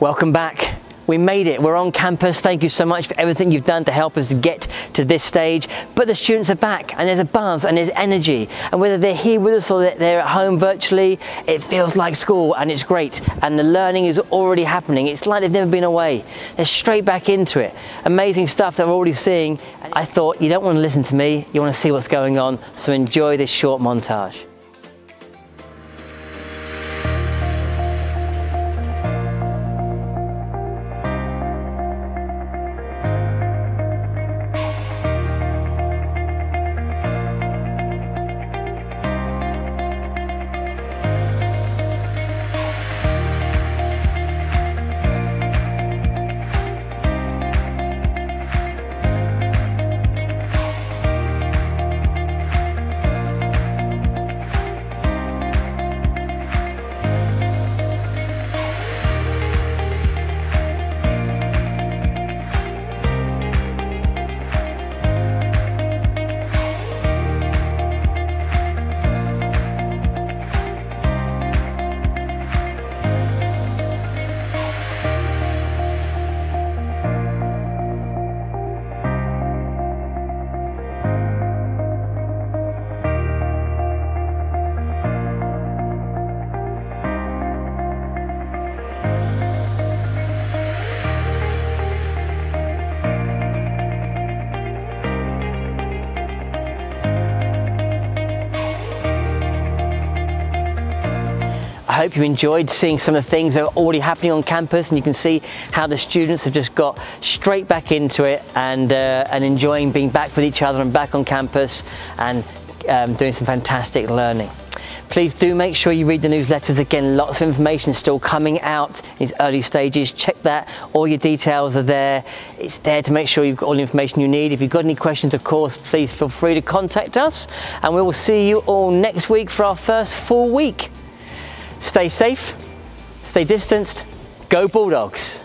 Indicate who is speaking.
Speaker 1: Welcome back. We made it. We're on campus. Thank you so much for everything you've done to help us get to this stage. But the students are back and there's a buzz and there's energy. And whether they're here with us or they're at home virtually, it feels like school and it's great. And the learning is already happening. It's like they've never been away. They're straight back into it. Amazing stuff that we're already seeing. I thought you don't want to listen to me, you want to see what's going on. So enjoy this short montage. I hope you enjoyed seeing some of the things that are already happening on campus and you can see how the students have just got straight back into it and, uh, and enjoying being back with each other and back on campus and um, doing some fantastic learning. Please do make sure you read the newsletters again. Lots of information still coming out in its early stages. Check that. All your details are there. It's there to make sure you've got all the information you need. If you've got any questions, of course, please feel free to contact us. And we will see you all next week for our first full week. Stay safe, stay distanced, go Bulldogs.